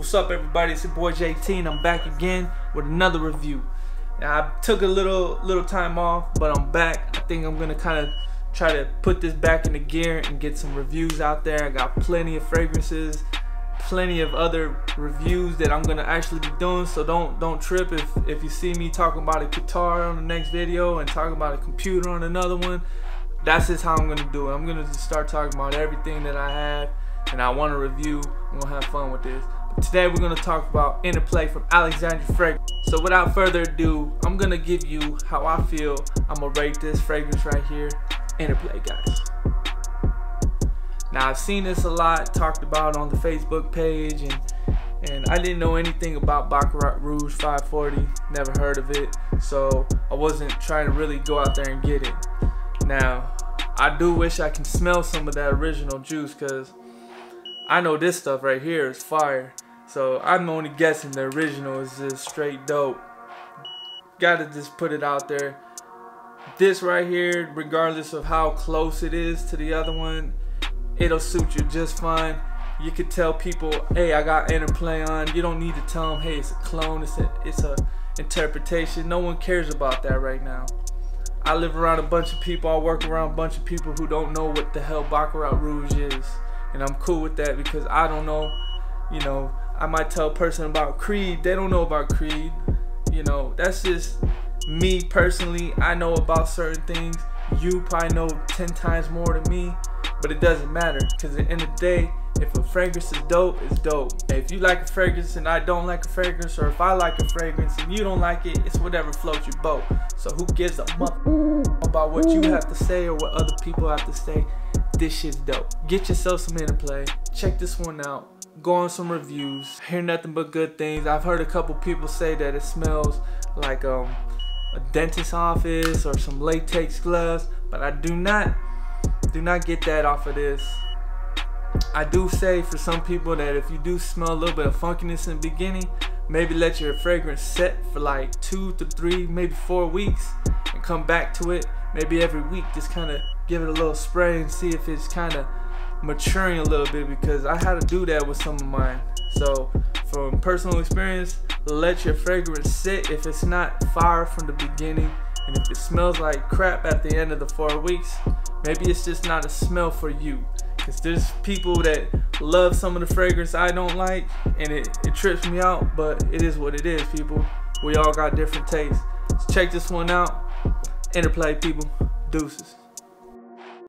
What's up everybody, it's your boy JT I'm back again with another review. Now I took a little little time off, but I'm back. I think I'm gonna kind of try to put this back into gear and get some reviews out there. I got plenty of fragrances, plenty of other reviews that I'm gonna actually be doing, so don't don't trip if, if you see me talking about a guitar on the next video and talking about a computer on another one. That's just how I'm gonna do it. I'm gonna just start talking about everything that I have and I want to review. I'm gonna have fun with this. Today we're going to talk about Interplay from Alexandria Fragrance. So without further ado, I'm going to give you how I feel I'm to rate this fragrance right here, Interplay guys. Now I've seen this a lot talked about on the Facebook page and and I didn't know anything about Baccarat Rouge 540, never heard of it, so I wasn't trying to really go out there and get it. Now, I do wish I can smell some of that original juice because I know this stuff right here is fire. So I'm only guessing the original is just straight dope. Gotta just put it out there. This right here, regardless of how close it is to the other one, it'll suit you just fine. You could tell people, hey, I got interplay on. You don't need to tell them, hey, it's a clone, it's a, it's a interpretation. No one cares about that right now. I live around a bunch of people, I work around a bunch of people who don't know what the hell Baccarat Rouge is. And I'm cool with that because I don't know, you know, I might tell a person about Creed, they don't know about Creed. You know, that's just me personally. I know about certain things. You probably know 10 times more than me, but it doesn't matter because at the end of the day, if a fragrance is dope, it's dope. If you like a fragrance and I don't like a fragrance, or if I like a fragrance and you don't like it, it's whatever floats your boat. So who gives a about what you have to say or what other people have to say? This shit's dope. Get yourself some interplay. Check this one out go on some reviews, hear nothing but good things. I've heard a couple people say that it smells like um, a dentist office or some latex gloves, but I do not do not get that off of this. I do say for some people that if you do smell a little bit of funkiness in the beginning, maybe let your fragrance set for like two to three, maybe four weeks and come back to it maybe every week. Just kind of give it a little spray and see if it's kind of maturing a little bit because I had to do that with some of mine. So from personal experience, let your fragrance sit if it's not fire from the beginning and if it smells like crap at the end of the four weeks, maybe it's just not a smell for you. Because there's people that love some of the fragrance I don't like and it, it trips me out, but it is what it is, people. We all got different tastes. So check this one out. Interplay, people. Deuces.